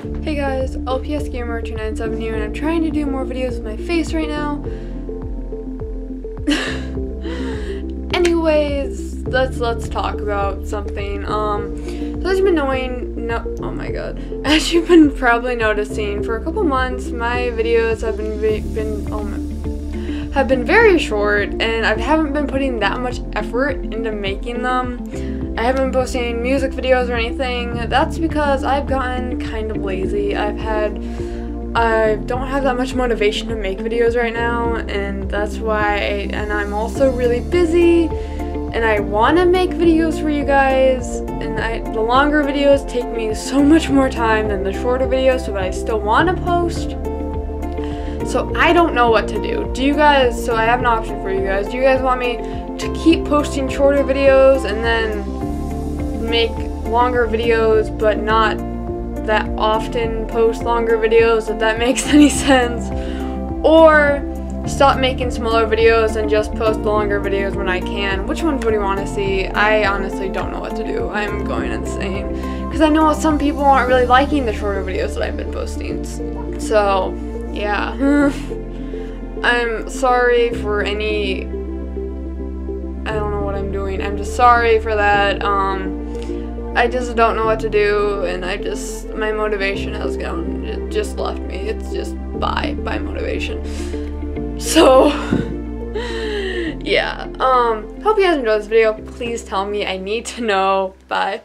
Hey guys, LPS Gamer 297 here and I'm trying to do more videos with my face right now. Anyways, let's let's talk about something. Um so as you've been knowing no oh my god. As you've been probably noticing, for a couple months my videos have been been oh my have been very short and I haven't been putting that much effort into making them. I haven't been posting music videos or anything. That's because I've gotten kind of lazy. I've had I don't have that much motivation to make videos right now and that's why and I'm also really busy and I want to make videos for you guys and I, the longer videos take me so much more time than the shorter videos so I still want to post so I don't know what to do. Do you guys, so I have an option for you guys. Do you guys want me to keep posting shorter videos and then make longer videos but not that often post longer videos if that makes any sense? Or stop making smaller videos and just post longer videos when I can. Which ones would you want to see? I honestly don't know what to do. I'm going insane. Because I know some people aren't really liking the shorter videos that I've been posting. So, yeah. I'm sorry for any I don't know what I'm doing. I'm just sorry for that. Um I just don't know what to do and I just my motivation has gone it just left me. It's just bye bye motivation. So yeah. Um hope you guys enjoyed this video. Please tell me I need to know. Bye.